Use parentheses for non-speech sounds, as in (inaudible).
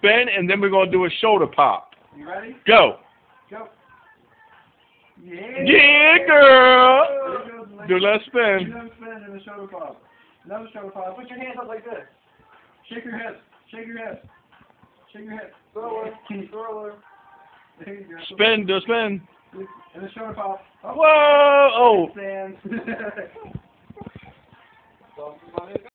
spin, and then we're gonna do a shoulder pop. You ready? Go. Go. Yeah. Yeah, girl. Do spin. Do less spin. Spin and a shoulder pop. Another shoulder pop. Put your hands up like this. Shake your head. Shake your head. Shake your head. Throw Throw Spin. Do a spin. And a shoulder pop. Oh, Whoa! Oh. (laughs)